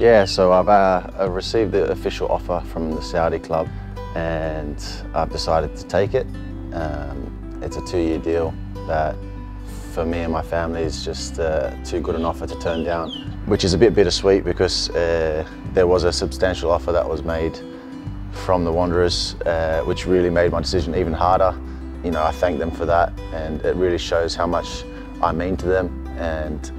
Yeah, so I've uh, received the official offer from the Saudi club and I've decided to take it. Um, it's a two-year deal that for me and my family is just uh, too good an offer to turn down, which is a bit bittersweet because uh, there was a substantial offer that was made from the Wanderers, uh, which really made my decision even harder. You know, I thank them for that and it really shows how much I mean to them and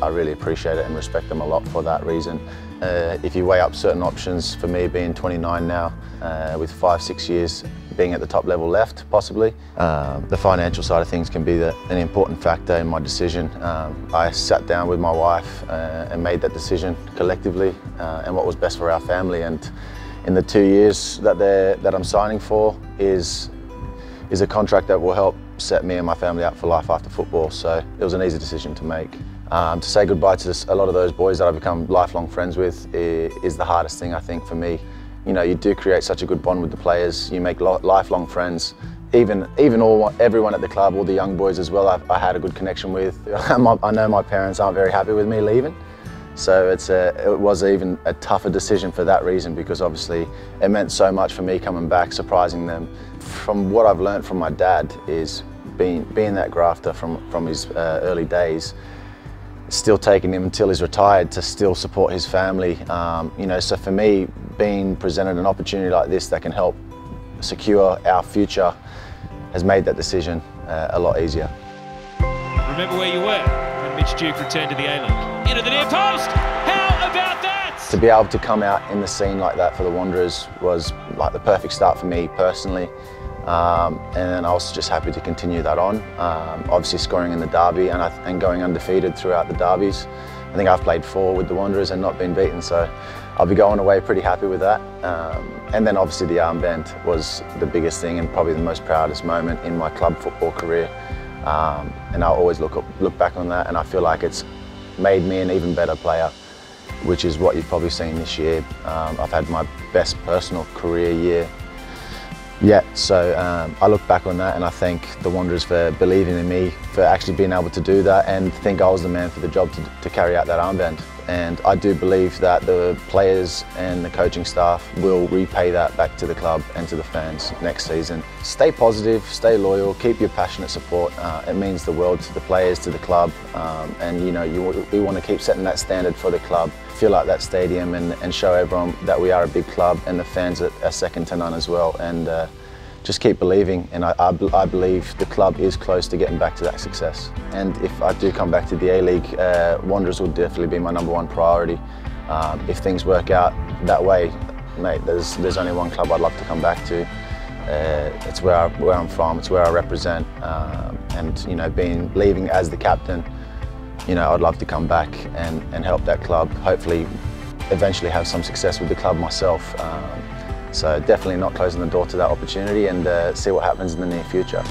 I really appreciate it and respect them a lot for that reason. Uh, if you weigh up certain options, for me being 29 now, uh, with five, six years being at the top level left, possibly, um, the financial side of things can be the, an important factor in my decision. Um, I sat down with my wife uh, and made that decision collectively uh, and what was best for our family. And in the two years that, that I'm signing for is, is a contract that will help set me and my family up for life after football. So it was an easy decision to make. Um, to say goodbye to a lot of those boys that I've become lifelong friends with is the hardest thing I think for me. You know, you do create such a good bond with the players. You make lifelong friends. Even even all everyone at the club, all the young boys as well, I've, I had a good connection with. I know my parents aren't very happy with me leaving. So it's a, it was even a tougher decision for that reason because obviously it meant so much for me coming back, surprising them. From what I've learned from my dad is being, being that grafter from, from his uh, early days, still taking him until he's retired to still support his family. Um, you know, so for me, being presented an opportunity like this that can help secure our future has made that decision uh, a lot easier. Remember where you were when Mitch Duke returned to the A-League. Into the near post! How about that? To be able to come out in the scene like that for the Wanderers was like the perfect start for me personally. Um, and I was just happy to continue that on. Um, obviously scoring in the derby and, and, going undefeated throughout the derbies. I think I've played four with the Wanderers and not been beaten, so I'll be going away pretty happy with that. Um, and then obviously the armband was the biggest thing and probably the most proudest moment in my club football career. Um, and I'll always look, up, look back on that and I feel like it's made me an even better player which is what you've probably seen this year. Um, I've had my best personal career year yeah, so um, I look back on that and I thank the Wanderers for believing in me, for actually being able to do that and think I was the man for the job to, to carry out that armband. And I do believe that the players and the coaching staff will repay that back to the club and to the fans next season. Stay positive, stay loyal, keep your passionate support. Uh, it means the world to the players, to the club, um, and you know you, we want to keep setting that standard for the club. Fill out that stadium and, and show everyone that we are a big club and the fans are, are second to none as well. And uh, just keep believing and I, I, I, believe the club is close to getting back to that success. And if I do come back to the A-League, uh, Wanderers will definitely be my number one priority. Um, if things work out that way, mate, there's, there's only one club I'd love to come back to. Uh, it's where, I, where I'm from, it's where I represent, um, and you know, being leaving as the captain, you know, I'd love to come back and, and help that club. Hopefully, eventually have some success with the club myself. Um, so definitely not closing the door to that opportunity and uh, see what happens in the near future.